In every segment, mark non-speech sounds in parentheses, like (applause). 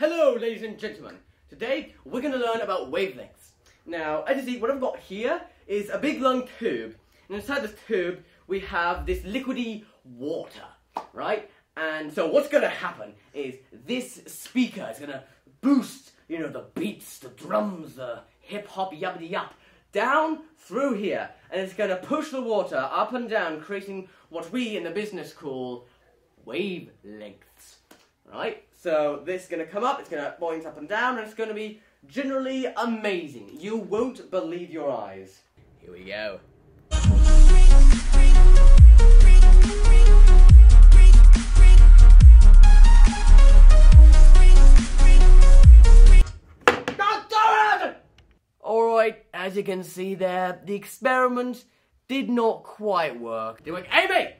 Hello, ladies and gentlemen. Today we're going to learn about wavelengths. Now, as you see, what I've got here is a big long tube, and inside this tube we have this liquidy water, right? And so what's going to happen is this speaker is going to boost, you know, the beats, the drums, the hip hop yabbity yap down through here, and it's going to push the water up and down, creating what we in the business call wavelengths, right? So this is going to come up, it's going to point up and down, and it's going to be generally amazing. You won't believe your eyes. Here we go. Alright, as you can see there, the experiment did not quite work. They went, Amy!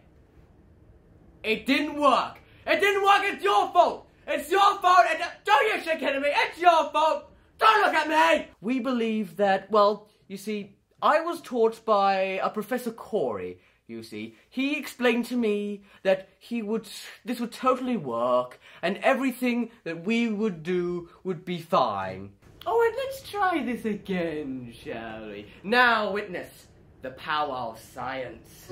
It didn't work! It didn't work, it's your fault! It's your fault! And don't you shake at me! It's your fault! Don't look at me! We believe that, well, you see, I was taught by a Professor Corey, you see. He explained to me that he would, this would totally work, and everything that we would do would be fine. Oh, Alright, let's try this again, shall we? Now, witness the power of science.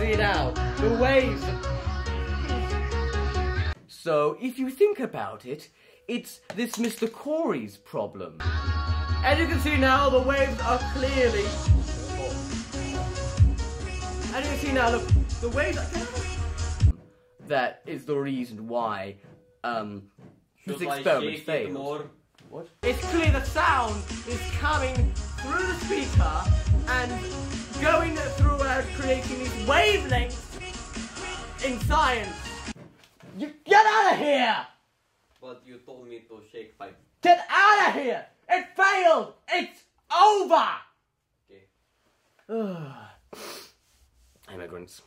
See now, the waves. So, if you think about it, it's this Mr. Corey's problem. As you can see now, the waves are clearly. As you can see now, look, the waves are. That is the reason why um, this Should I experiment shake it failed. more? What? It's clear the sound is coming through the speaker and going through and creating these wavelengths in science. You get out of here! But you told me to shake five. Get out of here! It failed! It's over! Okay. (sighs) Immigrants.